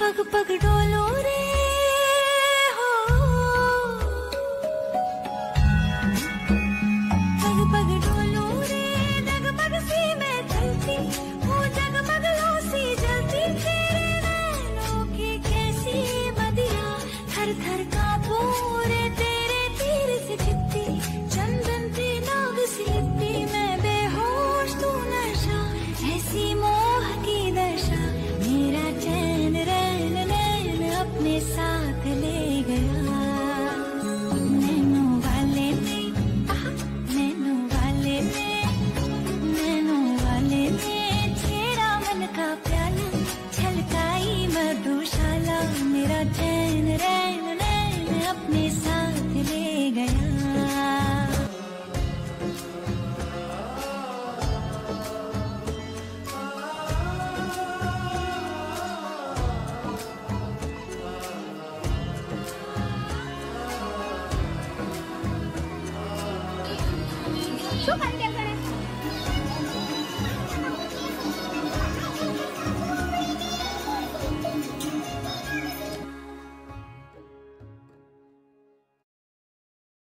पग पग डोलो रे। 또 갈래.